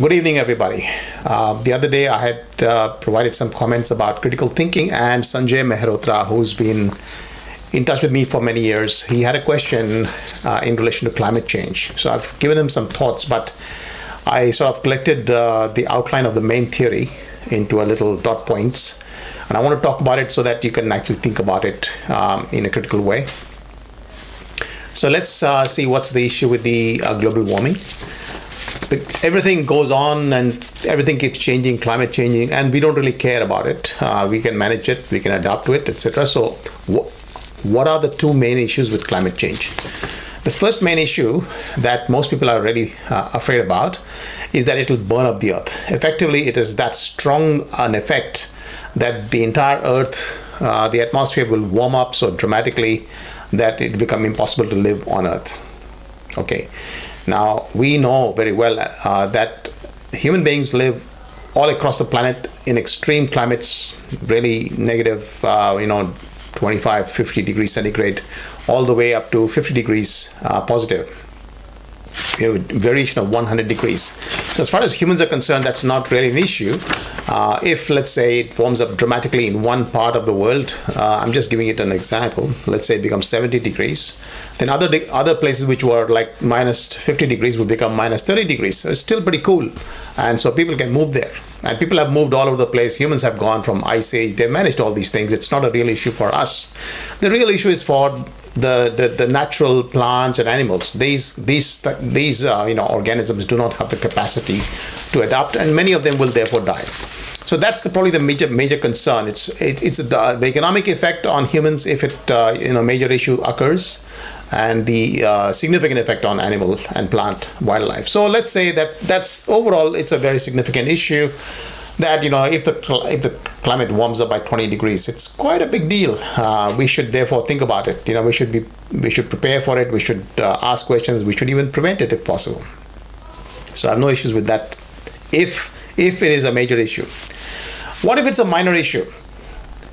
Good evening, everybody. Uh, the other day, I had uh, provided some comments about critical thinking, and Sanjay Mehrotra, who's been in touch with me for many years, he had a question uh, in relation to climate change. So I've given him some thoughts, but I sort of collected uh, the outline of the main theory into a little dot points, and I want to talk about it so that you can actually think about it um, in a critical way. So let's uh, see what's the issue with the uh, global warming the, everything goes on and everything keeps changing, climate changing, and we don't really care about it. Uh, we can manage it, we can adapt to it, etc. So, wh- what are the two main issues with climate change? The first main issue that most people are really uh, afraid about is that it will burn up the earth. Effectively, it is that strong an effect that the entire earth, uh, the atmosphere will warm up so dramatically that it become impossible to live on earth. Okay now, we know very well uh, that human beings live all across the planet in extreme climates, really negative, uh, you know, 25, 50 degrees centigrade, all the way up to 50 degrees uh, positive a variation of 100 degrees. So as far as humans are concerned, that's not really an issue. Uh, if, let's say, it warms up dramatically in one part of the world, uh, I'm just giving it an example. Let's say it becomes 70 degrees, then other other places which were like minus 50 degrees will become minus 30 degrees. So it's still pretty cool, and so people can move there. And people have moved all over the place. Humans have gone from ice age. They've managed all these things. It's not a real issue for us. The real issue is for the, the, the natural plants and animals. These these these uh, you know organisms do not have the capacity to adapt, and many of them will therefore die. So that's the, probably the major major concern. It's it, it's the, the economic effect on humans if it uh, you know major issue occurs, and the uh, significant effect on animal and plant wildlife. So let's say that that's overall it's a very significant issue that you know if the if the climate warms up by 20 degrees it's quite a big deal. Uh, we should therefore think about it. You know we should be we should prepare for it. We should uh, ask questions. We should even prevent it if possible. So i have no issues with that. If if it is a major issue. What if it's a minor issue?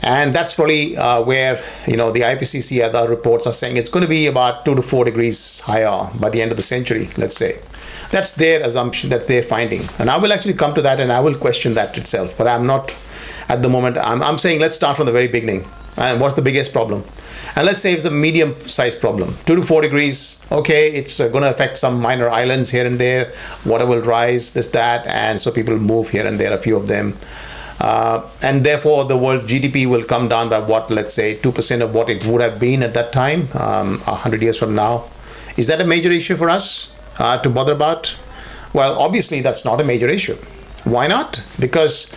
And that's probably uh, where you know the IPCC other reports are saying it's going to be about two to four degrees higher by the end of the century. Let's say that's their assumption, that's their finding. And I will actually come to that and I will question that itself. But I'm not at the moment, I'm, I'm saying let's start from the very beginning. And what's the biggest problem? And let's say it's a medium sized problem. Two to four degrees, okay, it's uh, going to affect some minor islands here and there. Water will rise, this, that, and so people move here and there, a few of them. Uh, and therefore, the world GDP will come down by what, let's say, 2% of what it would have been at that time, um, 100 years from now. Is that a major issue for us? Uh, to bother about? Well, obviously, that's not a major issue. Why not? Because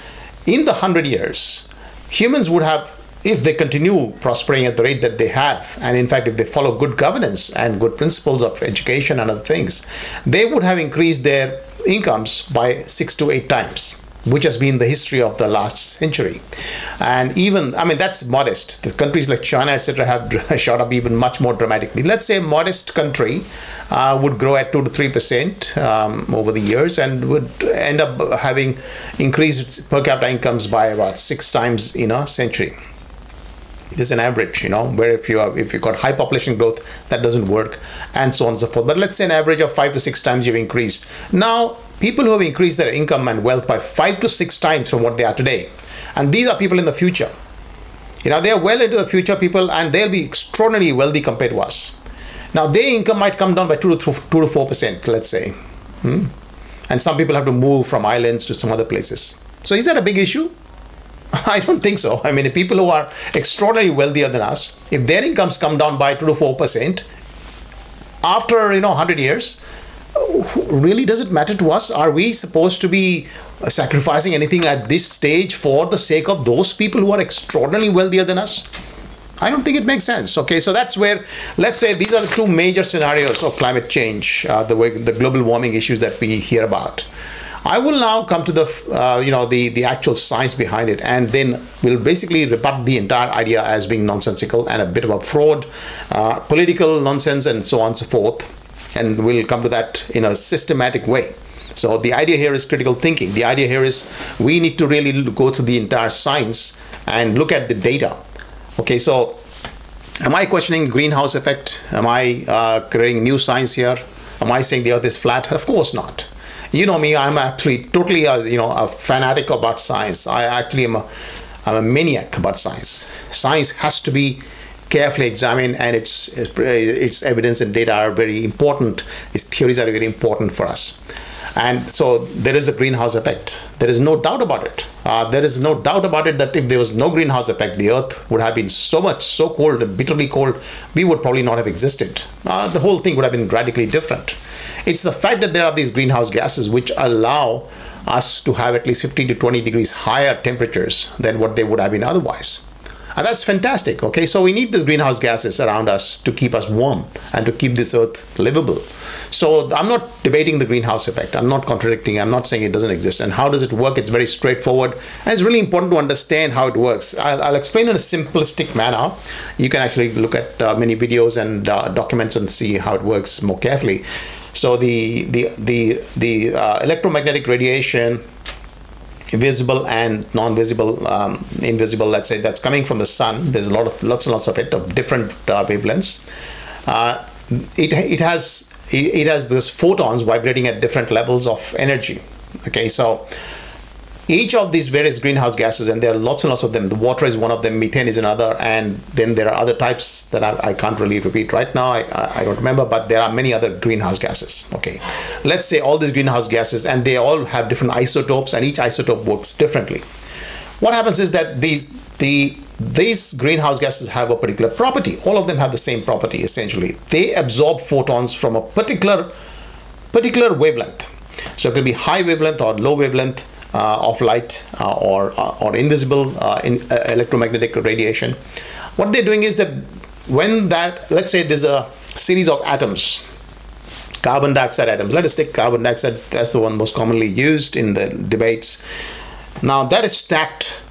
in the hundred years, humans would have, if they continue prospering at the rate that they have, and in fact, if they follow good governance and good principles of education and other things, they would have increased their incomes by six to eight times which has been the history of the last century. And even, I mean, that's modest. The countries like China, etc., have shot up even much more dramatically. Let's say a modest country uh, would grow at 2 to 3% um, over the years and would end up having increased per capita incomes by about six times in a century This is an average you know where if you have if you've got high population growth that doesn't work and so on and so forth but let's say an average of five to six times you've increased now people who have increased their income and wealth by five to six times from what they are today. And these are people in the future. You know they are well into the future people and they'll be extraordinarily wealthy compared to us. Now their income might come down by two to two to four percent let's say. Hmm? and some people have to move from islands to some other places. So is that a big issue? I don't think so. I mean, people who are extraordinarily wealthier than us, if their incomes come down by two to four percent after you know 100 years, really does it matter to us? Are we supposed to be sacrificing anything at this stage for the sake of those people who are extraordinarily wealthier than us? I don't think it makes sense. Okay, so that's where, let's say, these are the two major scenarios of climate change, uh, the way the global warming issues that we hear about. I will now come to the uh, you know the the actual science behind it, and then we'll basically rebut the entire idea as being nonsensical and a bit of a fraud, uh, political nonsense, and so on and so forth. And we'll come to that in a systematic way. So the idea here is critical thinking. The idea here is we need to really go through the entire science and look at the data. Okay, so am I questioning greenhouse effect? Am I uh, creating new science here? Am I saying the earth is flat? Of course not you know me, I'm actually totally, a, you know, a fanatic about science. I actually am a, I'm a maniac about science. Science has to be carefully examined and its, its evidence and data are very important. Its theories are very important for us. And so there is a greenhouse effect. There is no doubt about it. Uh, there is no doubt about it that if there was no greenhouse effect, the earth would have been so much, so cold and bitterly cold, we would probably not have existed. Uh, the whole thing would have been radically different. It's the fact that there are these greenhouse gases which allow us to have at least 50 to 20 degrees higher temperatures than what they would have been otherwise. And that's fantastic. Okay, so we need these greenhouse gases around us to keep us warm and to keep this earth livable. So I'm not debating the greenhouse effect. I'm not contradicting. I'm not saying it doesn't exist. And how does it work? It's very straightforward. And it's really important to understand how it works. I'll, I'll explain in a simplistic manner. You can actually look at uh, many videos and uh, documents and see how it works more carefully. So the the the the uh, electromagnetic radiation visible and non-visible um, invisible let's say that's coming from the sun. There's a lot of lots and lots of it of different uh, wavelengths. Uh, it, it has it, it has those photons vibrating at different levels of energy. Okay so each of these various greenhouse gases, and there are lots and lots of them. The water is one of them, methane is another, and then there are other types that I, I can't really repeat right now. I, I don't remember, but there are many other greenhouse gases. Okay, let's say all these greenhouse gases, and they all have different isotopes, and each isotope works differently. What happens is that these the these greenhouse gases have a particular property. All of them have the same property essentially. They absorb photons from a particular particular wavelength. So it can be high wavelength or low wavelength of light uh, or, uh, or invisible in electromagnetic radiation. What they're doing is that when that, let's say there's a series of atoms, carbon dioxide atoms. Let us take carbon dioxide, that's the one most commonly used in the debates. Now that is stacked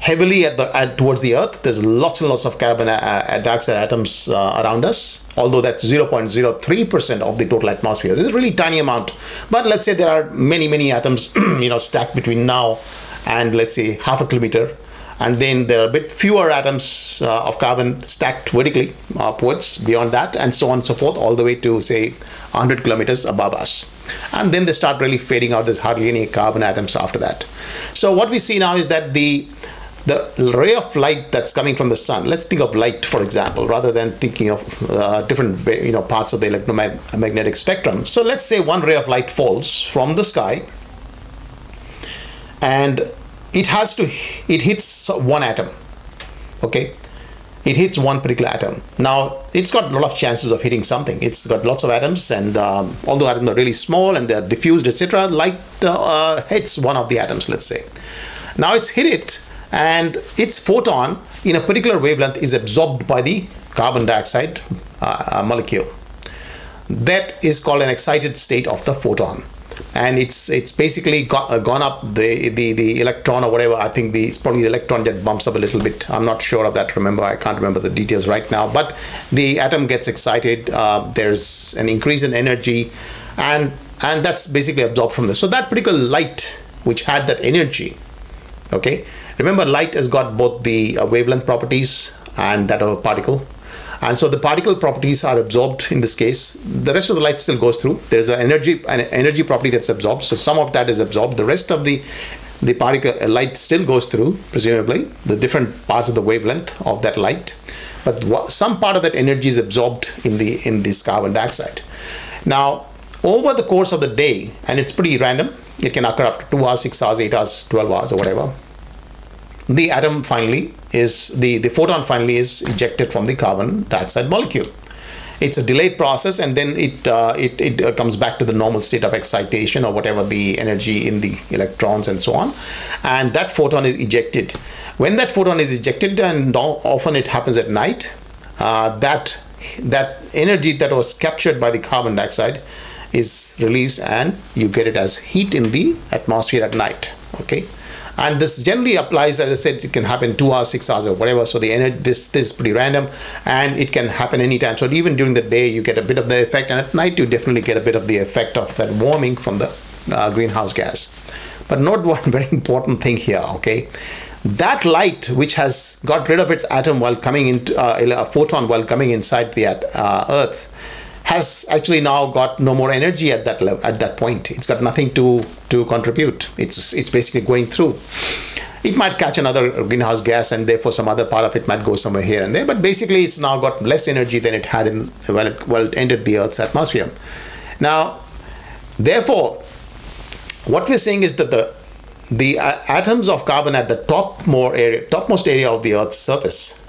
heavily at the at, towards the earth. There's lots and lots of carbon uh, dioxide atoms uh, around us although that's 0.03% of the total atmosphere. It's a really tiny amount but let's say there are many many atoms you know stacked between now and let's say half a kilometer and then there are a bit fewer atoms uh, of carbon stacked vertically upwards beyond that and so on and so forth all the way to say 100 kilometers above us. And then they start really fading out. There's hardly any carbon atoms after that. So what we see now is that the the ray of light that's coming from the sun. Let's think of light for example rather than thinking of uh, different you know parts of the electromagnetic spectrum. So let's say one ray of light falls from the sky and it has to it hits one atom okay? It hits one particular atom. Now it's got a lot of chances of hitting something. It's got lots of atoms and um, although atoms are really small and they're diffused etc light uh, hits one of the atoms let's say. Now it's hit it and its photon in a particular wavelength is absorbed by the carbon dioxide uh, molecule. That is called an excited state of the photon. And it's it's basically got, uh, gone up the, the the electron or whatever. I think the it's probably the electron that bumps up a little bit. I'm not sure of that. Remember i can't remember the details right now. But the atom gets excited. Uh, there's an increase in energy. And and that's basically absorbed from this so that particular light which had that energy okay remember light has got both the uh, wavelength properties and that of a particle. And so the particle properties are absorbed in this case. The rest of the light still goes through. There's an energy an energy property that's absorbed. So some of that is absorbed. The rest of the the particle uh, light still goes through presumably the different parts of the wavelength of that light. But some part of that energy is absorbed in the in this carbon dioxide. Now over the course of the day and it's pretty random it can occur after 2 hours 6 hours 8 hours 12 hours or whatever the atom finally is the the photon finally is ejected from the carbon dioxide molecule. It's a delayed process and then it uh, it, it uh, comes back to the normal state of excitation or whatever the energy in the electrons and so on. And that photon is ejected. When that photon is ejected and often it happens at night uh, that that energy that was captured by the carbon dioxide is released and you get it as heat in the atmosphere at night okay and this generally applies as i said it can happen two hours six hours or whatever. So the energy this, this is pretty random. And it can happen anytime. So even during the day you get a bit of the effect. And at night you definitely get a bit of the effect of that warming from the uh, greenhouse gas. But note one very important thing here okay? That light which has got rid of its atom while coming into uh, a photon while coming inside the uh, earth has actually now got no more energy at that level at that point. It's got nothing to to contribute. It's it's basically going through. It might catch another greenhouse gas and therefore some other part of it might go somewhere here and there but basically it's now got less energy than it had in when it well it entered the earth's atmosphere. Now therefore what we're saying is that the the uh, atoms of carbon at the top more area topmost area of the earth's surface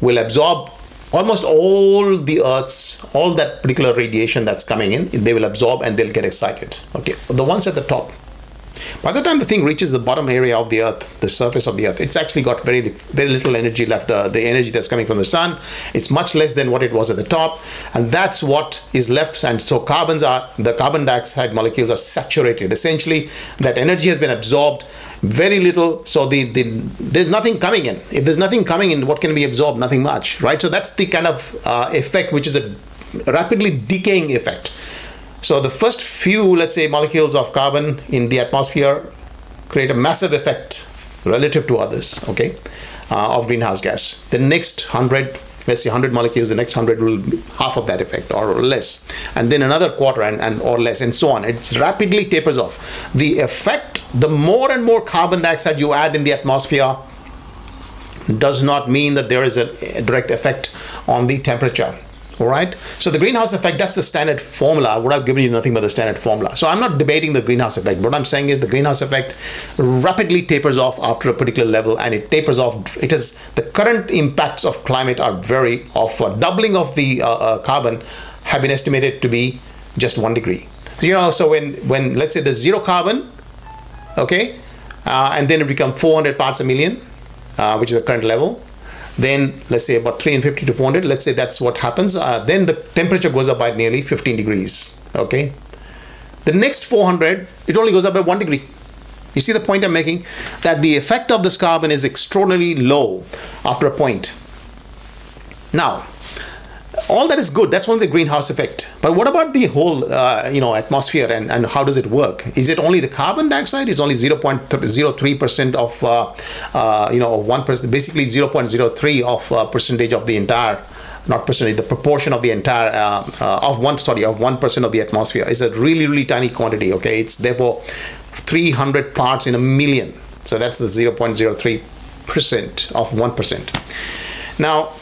will absorb almost all the earth's all that particular radiation that's coming in they will absorb and they'll get excited. Okay the ones at the top by the time the thing reaches the bottom area of the earth, the surface of the earth, it's actually got very very little energy left. The, the energy that's coming from the sun is much less than what it was at the top, and that's what is left. And so carbons are the carbon dioxide molecules are saturated. Essentially, that energy has been absorbed very little so the, the there's nothing coming in if there's nothing coming in what can be absorbed nothing much right so that's the kind of uh, effect which is a rapidly decaying effect so the first few, let's say, molecules of carbon in the atmosphere create a massive effect relative to others, okay, uh, of greenhouse gas. The next 100, let's say 100 molecules, the next 100 will half of that effect or less. And then another quarter and, and or less and so on. It rapidly tapers off. The effect, the more and more carbon dioxide you add in the atmosphere does not mean that there is a direct effect on the temperature all right? So the greenhouse effect that's the standard formula. I would have given you nothing but the standard formula. So i'm not debating the greenhouse effect. What i'm saying is the greenhouse effect rapidly tapers off after a particular level and it tapers off. It is the current impacts of climate are very of doubling of the uh, uh, carbon have been estimated to be just one degree. You know so when when let's say there's zero carbon okay uh, and then it becomes 400 parts a million uh, which is the current level then let's say about 350 to 400 let's say that's what happens. Uh, then the temperature goes up by nearly 15 degrees okay? The next 400 it only goes up by one degree. You see the point i'm making? That the effect of this carbon is extraordinarily low after a point. Now all that is good. That's only the greenhouse effect. But what about the whole uh, you know atmosphere and, and how does it work? Is it only the carbon dioxide? It's only 0.03 percent of uh, uh, you know of one percent basically 0.03 of uh, percentage of the entire not percentage the proportion of the entire uh, uh, of one sorry of one percent of the atmosphere. Is a really really tiny quantity okay? It's therefore 300 parts in a million. So that's the 0.03 percent of one percent. Now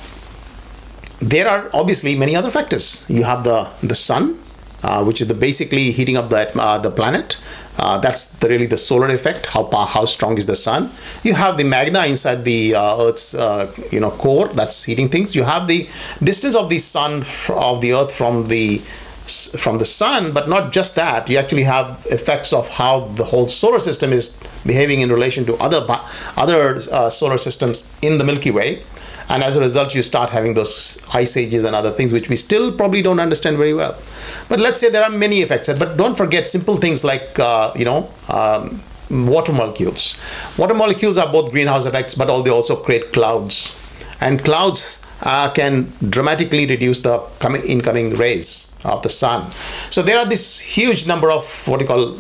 there are obviously many other factors. You have the the sun, uh, which is the basically heating up the uh, the planet. Uh, that's the, really the solar effect. How how strong is the sun? You have the magma inside the uh, Earth's uh, you know core that's heating things. You have the distance of the sun of the Earth from the from the sun, but not just that. You actually have effects of how the whole solar system is behaving in relation to other other uh, solar systems in the Milky Way and as a result you start having those ice ages and other things which we still probably don't understand very well. But let's say there are many effects. But don't forget simple things like uh, you know um, water molecules. Water molecules are both greenhouse effects but all they also create clouds. And clouds uh, can dramatically reduce the coming incoming rays of the sun. So there are this huge number of what you call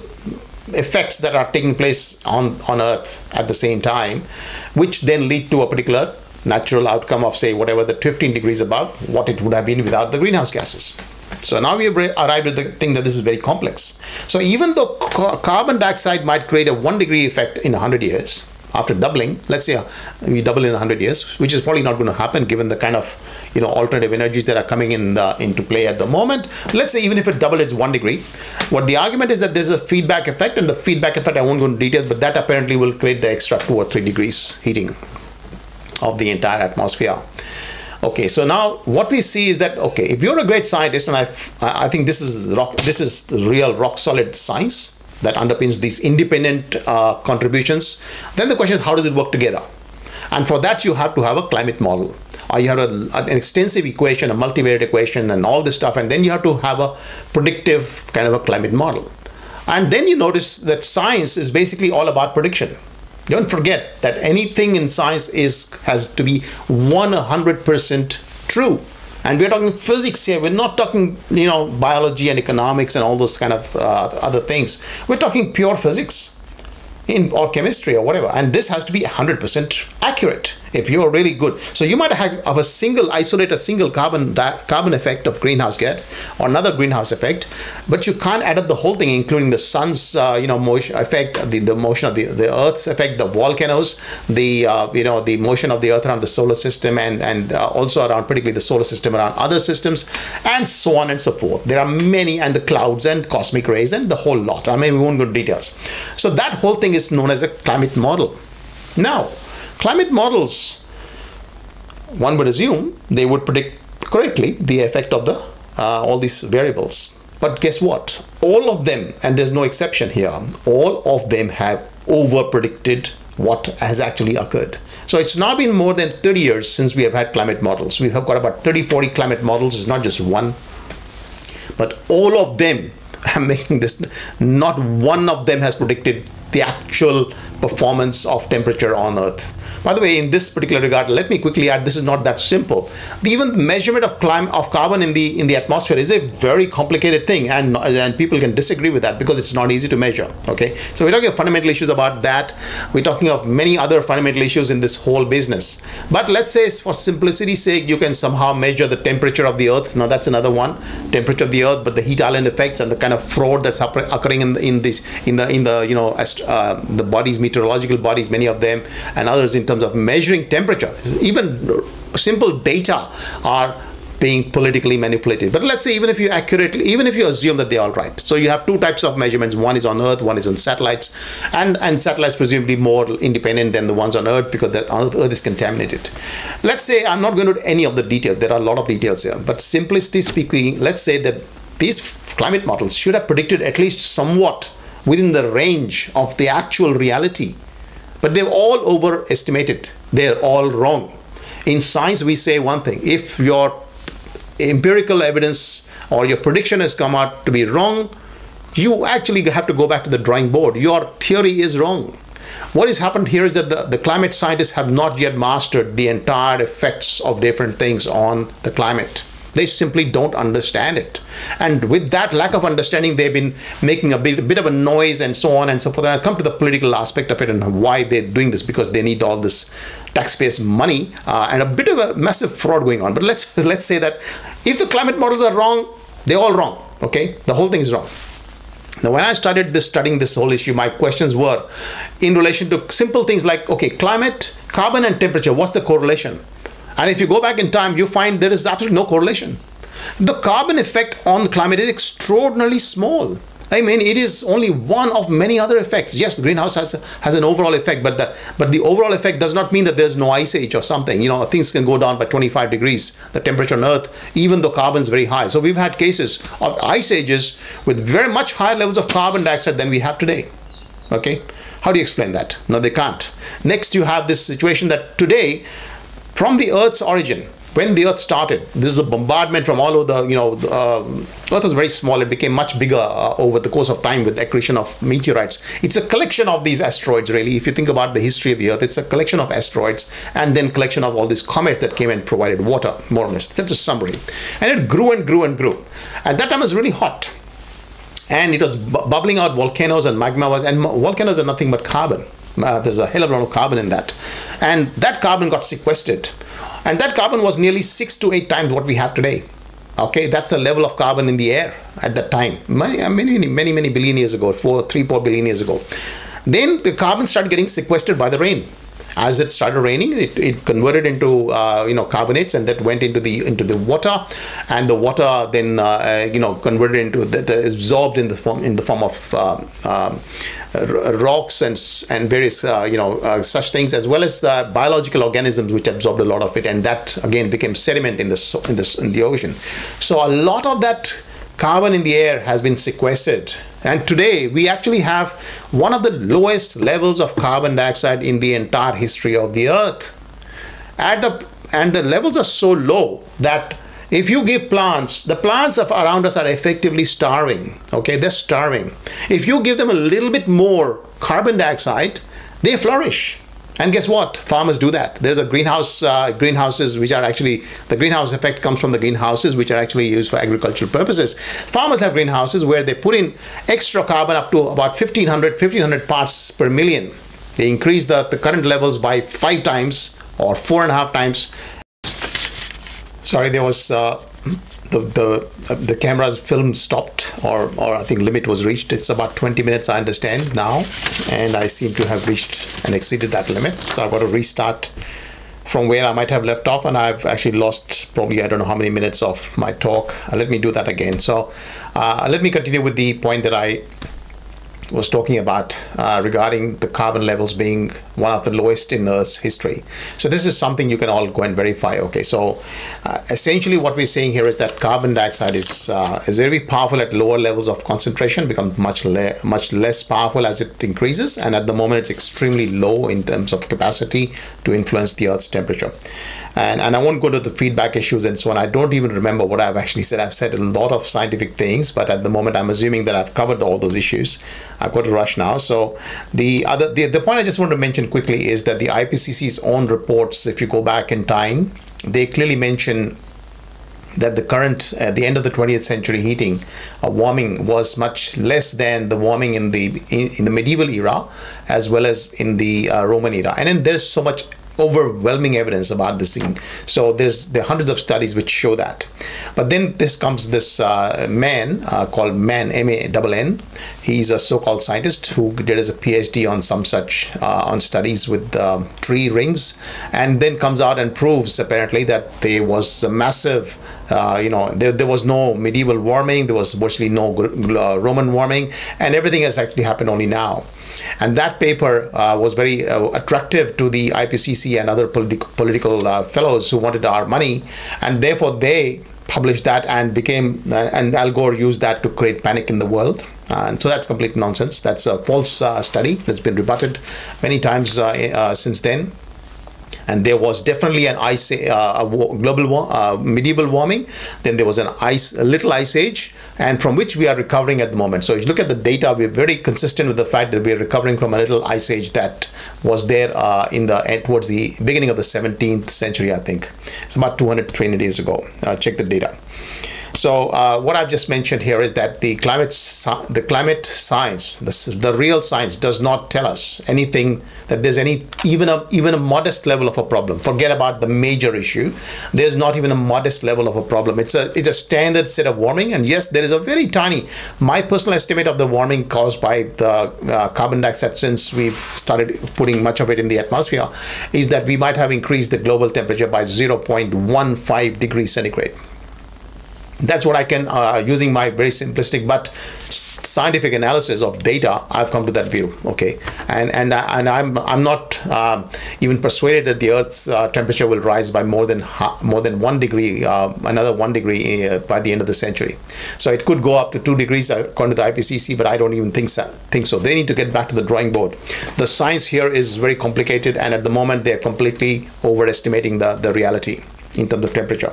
effects that are taking place on on earth at the same time which then lead to a particular natural outcome of say whatever the 15 degrees above what it would have been without the greenhouse gases. So now we have arrived at the thing that this is very complex. So even though carbon dioxide might create a one degree effect in 100 years after doubling let's say uh, we double in 100 years which is probably not going to happen given the kind of you know alternative energies that are coming in the, into play at the moment. Let's say even if it doubled it's one degree. What the argument is that there's a feedback effect and the feedback effect i won't go into details but that apparently will create the extra two or three degrees heating of the entire atmosphere. Okay, so now what we see is that okay, if you're a great scientist, and I, I think this is rock, this is the real rock solid science that underpins these independent uh, contributions. Then the question is how does it work together? And for that you have to have a climate model, or you have a, an extensive equation, a multivariate equation, and all this stuff, and then you have to have a predictive kind of a climate model. And then you notice that science is basically all about prediction don't forget that anything in science is has to be 100% true. And we're talking physics here. We're not talking, you know, biology and economics and all those kind of uh, other things. We're talking pure physics in or chemistry or whatever. And this has to be 100% accurate if you're really good. So you might have, have a single isolate a single carbon carbon effect of greenhouse gas or another greenhouse effect, but you can't add up the whole thing, including the sun's uh, you know motion effect, the, the motion of the, the Earth's effect, the volcanoes, the uh, you know the motion of the Earth around the solar system, and and uh, also around particularly the solar system around other systems, and so on and so forth. There are many, and the clouds and cosmic rays and the whole lot. I mean, we won't go into details. So that whole thing is known as a climate model. Now Climate models, one would assume they would predict correctly the effect of the uh, all these variables. But guess what? All of them, and there's no exception here, all of them have over predicted what has actually occurred. So it's now been more than 30 years since we have had climate models. We have got about 30, 40 climate models. It's not just one, but all of them are making this. Not one of them has predicted the actual performance of temperature on Earth. By the way, in this particular regard, let me quickly add this is not that simple. The, even the measurement of climate of carbon in the in the atmosphere is a very complicated thing, and and people can disagree with that because it's not easy to measure. Okay, so we're talking of fundamental issues about that. We're talking of many other fundamental issues in this whole business. But let's say, for simplicity's sake, you can somehow measure the temperature of the Earth. Now that's another one, temperature of the Earth, but the heat island effects and the kind of fraud that's occurring in the, in this in the in the you know uh, the bodies, meteorological bodies, many of them, and others in terms of measuring temperature. Even simple data are being politically manipulated. But let's say even if you accurately, even if you assume that they're all right. So you have two types of measurements. One is on Earth, one is on satellites, and and satellites presumably more independent than the ones on Earth because the Earth is contaminated. Let's say I'm not going to any of the details. There are a lot of details here, but simplicity speaking, let's say that these climate models should have predicted at least somewhat within the range of the actual reality. But they've all overestimated. They're all wrong. In science, we say one thing if your empirical evidence or your prediction has come out to be wrong, you actually have to go back to the drawing board. Your theory is wrong. What has happened here is that the, the climate scientists have not yet mastered the entire effects of different things on the climate. They simply don't understand it. And with that lack of understanding, they've been making a bit, a bit of a noise and so on and so forth. And I'll come to the political aspect of it and why they're doing this because they need all this taxpayers' money uh, and a bit of a massive fraud going on. But let's let's say that if the climate models are wrong, they're all wrong. Okay, the whole thing is wrong. Now, when I started this studying this whole issue, my questions were in relation to simple things like okay, climate, carbon, and temperature. What's the correlation? And if you go back in time, you find there is absolutely no correlation. The carbon effect on the climate is extraordinarily small. I mean, it is only one of many other effects. Yes, the greenhouse has has an overall effect, but the but the overall effect does not mean that there is no ice age or something. You know, things can go down by 25 degrees, the temperature on Earth, even though carbon is very high. So we've had cases of ice ages with very much higher levels of carbon dioxide than we have today. Okay, how do you explain that? No, they can't. Next, you have this situation that today from the Earth's origin, when the Earth started, this is a bombardment from all over the, you know, uh, Earth was very small. It became much bigger uh, over the course of time with accretion of meteorites. It's a collection of these asteroids, really. If you think about the history of the Earth, it's a collection of asteroids and then collection of all these comets that came and provided water, more or less. That's a summary. And it grew and grew and grew. At that time, it was really hot. And it was bu bubbling out volcanoes and magma was, and volcanoes are nothing but carbon. Uh, there's a hell of a lot of carbon in that. And that carbon got sequestered. And that carbon was nearly six to eight times what we have today. Okay, that's the level of carbon in the air at that time, many, many, many, many billion years ago, four, three, four billion years ago. Then the carbon started getting sequestered by the rain as it started raining it, it converted into uh, you know carbonates and that went into the into the water. And the water then uh, uh you know converted into that absorbed in the form in the form of um, rocks and and various you know such things as well as the biological organisms which absorbed a lot of it. And that again became sediment in the in the in the ocean. So a lot of that carbon in the air has been sequestered and today we actually have one of the lowest levels of carbon dioxide in the entire history of the earth. At the, and the levels are so low that if you give plants, the plants of around us are effectively starving. Okay, they're starving. If you give them a little bit more carbon dioxide, they flourish. And guess what? Farmers do that. There's a greenhouse uh, greenhouses which are actually the greenhouse effect comes from the greenhouses which are actually used for agricultural purposes. Farmers have greenhouses where they put in extra carbon up to about 1500 1500 parts per million They increase the, the current levels by five times or four and a half times. Sorry, there was uh, the the uh, the camera's film stopped or or I think limit was reached. It's about 20 minutes I understand now, and I seem to have reached and exceeded that limit. So I've got to restart from where I might have left off, and I've actually lost probably I don't know how many minutes of my talk. Uh, let me do that again. So uh, let me continue with the point that I was talking about uh, regarding the carbon levels being one of the lowest in Earth's history. So this is something you can all go and verify. Okay, so uh, essentially what we're saying here is that carbon dioxide is uh, is very powerful at lower levels of concentration, becomes much le- much less powerful as it increases, and at the moment it's extremely low in terms of capacity to influence the Earth's temperature. And and I won't go to the feedback issues and so on. I don't even remember what I've actually said. I've said a lot of scientific things, but at the moment I'm assuming that I've covered all those issues. I've got to rush now. So the other the, the point I just want to mention quickly is that the IPCC's own reports, if you go back in time, they clearly mention that the current at the end of the 20th century heating uh, warming was much less than the warming in the in, in the medieval era as well as in the uh, roman era and then there's so much overwhelming evidence about this thing. So there's there are hundreds of studies which show that. But then this comes this uh, man uh, called Mann M A N N. He's a so-called scientist who did his PhD on some such uh, on studies with uh, tree rings, and then comes out and proves apparently that there was a massive, uh, you know, there, there was no medieval warming, there was virtually no uh, Roman warming, and everything has actually happened only now. And that paper uh, was very uh, attractive to the IPCC and other politi- political uh, fellows who wanted our money, and therefore they published that and became uh, and Al Gore used that to create panic in the world. and so that's complete nonsense. That's a false uh, study that's been rebutted many times uh, since then and there was definitely an ice uh, global uh, medieval warming. Then there was an ice a little ice age and from which we are recovering at the moment. So if you look at the data we're very consistent with the fact that we're recovering from a little ice age that was there uh, in the towards the beginning of the 17th century i think. It's about 220 days ago. Uh, check the data so uh, what I've just mentioned here is that the climate the climate science, the, the real science, does not tell us anything that there's any even a even a modest level of a problem. Forget about the major issue. There's not even a modest level of a problem. It's a it's a standard set of warming, and yes, there is a very tiny. My personal estimate of the warming caused by the uh, carbon dioxide since we've started putting much of it in the atmosphere is that we might have increased the global temperature by 0.15 degrees centigrade that's what I can, uh, using my very simplistic but scientific analysis of data, I've come to that view. Okay, and and and I'm I'm not um, even persuaded that the Earth's uh, temperature will rise by more than more than one degree, uh, another one degree uh, by the end of the century. So it could go up to two degrees according to the IPCC, but I don't even think so. Think so. They need to get back to the drawing board. The science here is very complicated, and at the moment they're completely overestimating the the reality in terms of temperature.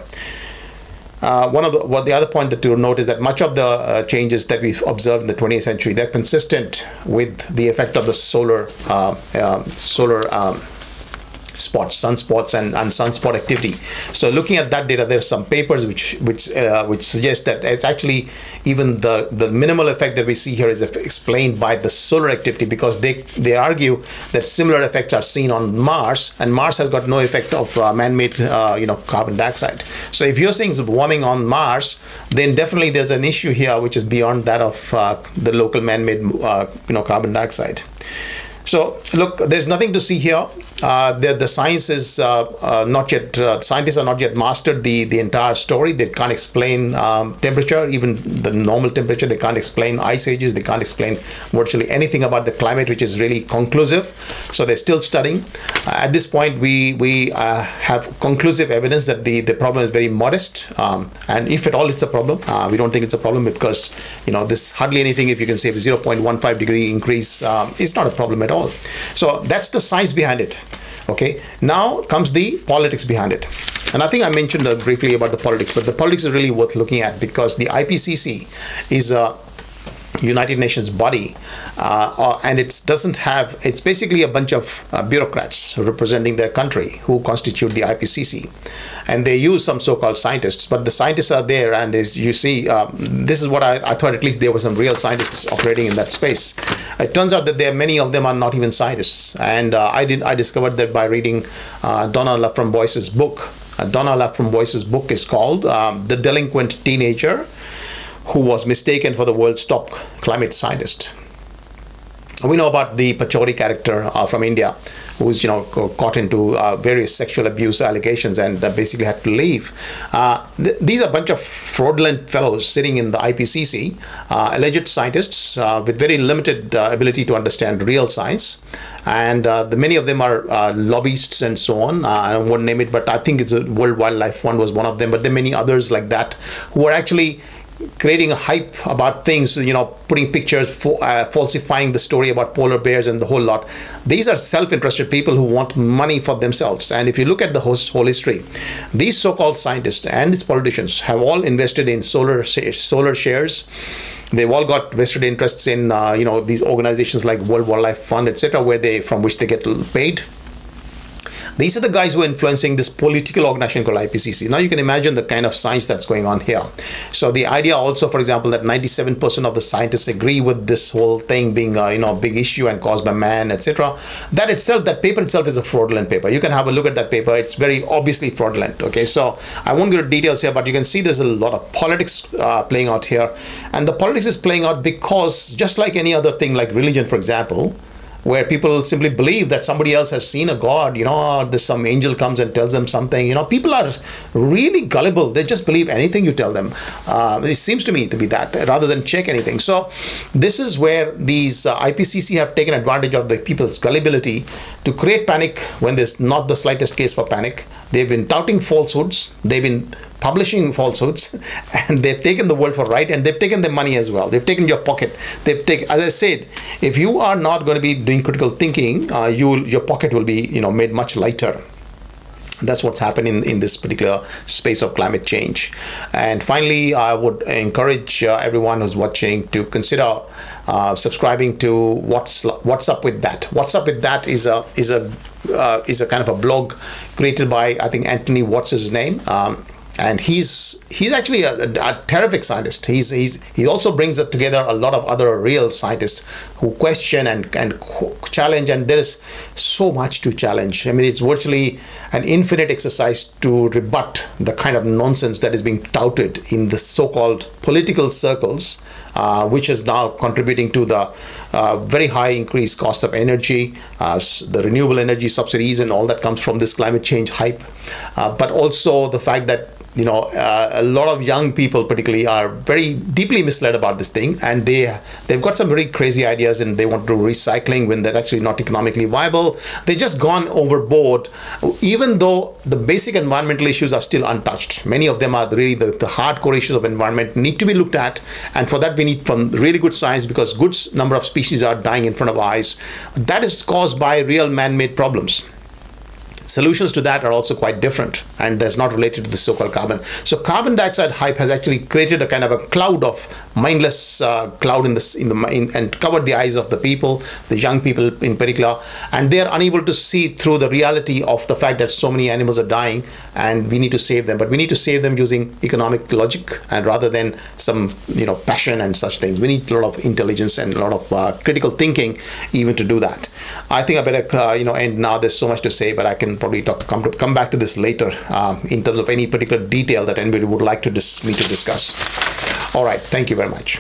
Uh, one of the what the other point that to note is that much of the uh, changes that we've observed in the 20th century they're consistent with the effect of the solar uh, um, solar um, spots, sunspots, and, and sunspot activity. So looking at that data, there's some papers which which uh, which suggest that it's actually even the the minimal effect that we see here is explained by the solar activity because they they argue that similar effects are seen on Mars, and Mars has got no effect of uh, man-made uh, you know carbon dioxide. So if you're seeing warming on Mars, then definitely there's an issue here which is beyond that of uh, the local man-made uh, you know carbon dioxide. So look, there's nothing to see here. Uh, the, the science is uh, uh, not yet, scientists are not yet mastered the, the entire story. They can't explain um, temperature, even the normal temperature. They can't explain ice ages. They can't explain virtually anything about the climate, which is really conclusive. So they're still studying. At this point, we, we have conclusive evidence that the, the problem is very modest. Um, and if at all it's a problem, we don't think it's a problem because, you know, this hardly anything, if you can say 0.15 degree increase, um, is not a problem at all. So that's the science behind it okay now comes the politics behind it. And i think i mentioned uh, briefly about the politics but the politics is really worth looking at because the ipcc is a United Nations body, uh, uh, and it doesn't have. It's basically a bunch of uh, bureaucrats representing their country who constitute the IPCC, and they use some so-called scientists. But the scientists are there, and as you see, um, this is what I, I, thought. At least there were some real scientists operating in that space. It turns out that there are many of them are not even scientists, and uh, I did I discovered that by reading uh, Donna Laframboise's book. Uh, Donna Laframboise's book is called um, "The Delinquent Teenager." Who was mistaken for the world's top climate scientist. We know about the Pachauri character uh, from India, who was, you know, caught into uh, various sexual abuse allegations and uh, basically had to leave. Uh, th these are a bunch of fraudulent fellows sitting in the IPCC, uh, alleged scientists uh, with very limited ability to understand real science, and the, many of them are lobbyists and so on. I won't name it, but I think it's a World Wildlife Fund was one of them. But there are many others like that who are actually creating a hype about things, you know, putting pictures, uh, falsifying the story about polar bears and the whole lot. These are self-interested people who want money for themselves. And if you look at the whole, whole history, these so-called scientists and these politicians have all invested in solar solar shares. They've all got vested interests in, uh, you know, these organizations like World Wildlife Fund, etc., where they from which they get paid these are the guys who are influencing this political organization called IPCC. Now you can imagine the kind of science that's going on here. So the idea also, for example, that 97% of the scientists agree with this whole thing being a you know big issue and caused by man, etc. That itself, that paper itself is a fraudulent paper. You can have a look at that paper. It's very obviously fraudulent. Okay, so I won't go into details here, but you can see there's a lot of politics uh, playing out here, and the politics is playing out because just like any other thing, like religion, for example where people simply believe that somebody else has seen a god you know this some angel comes and tells them something you know people are really gullible. They just believe anything you tell them. Uh, it seems to me to be that rather than check anything. So this is where these uh, ipcc have taken advantage of the people's gullibility to create panic when there's not the slightest case for panic. They've been touting falsehoods. They've been publishing falsehoods and they've taken the world for right and they've taken the money as well they've taken your pocket they've taken as i said if you are not going to be doing critical thinking uh, you will, your pocket will be you know made much lighter that's what's happening in, in this particular space of climate change. And finally, I would encourage uh, everyone who's watching to consider uh, subscribing to what's Watts Up With That. Watts Up With That is a is a uh, is a kind of a blog created by I think Anthony. What's his name? Um, and he's he's actually a, a, terrific scientist. He's, he's he also brings together a lot of other real scientists who question and and challenge. And there is so much to challenge. I mean, it's virtually an infinite exercise to rebut the kind of nonsense that is being touted in the so-called political circles, uh, which is now contributing to the uh, very high increased cost of energy, uh, the renewable energy subsidies, and all that comes from this climate change hype, uh, but also the fact that you know uh, a lot of young people particularly are very deeply misled about this thing and they they've got some very crazy ideas and they want to do recycling when they're actually not economically viable. They just gone overboard. Even though the basic environmental issues are still untouched many of them are really the, the hardcore issues of environment need to be looked at. And for that we need from really good science because good number of species are dying in front of our eyes. That is caused by real man-made problems solutions to that are also quite different and that's not related to the so-called carbon. So carbon dioxide hype has actually created a kind of a cloud of mindless uh, cloud in the in the and covered the eyes of the people the young people in particular and they are unable to see through the reality of the fact that so many animals are dying and we need to save them. But we need to save them using economic logic and rather than some you know passion and such things. We need a lot of intelligence and a lot of uh, critical thinking even to do that. I think i better uh, you know end now. There's so much to say but i can probably talk, come, to, come back to this later uh, in terms of any particular detail that anybody would like to dis- me to discuss. All right, thank you very much.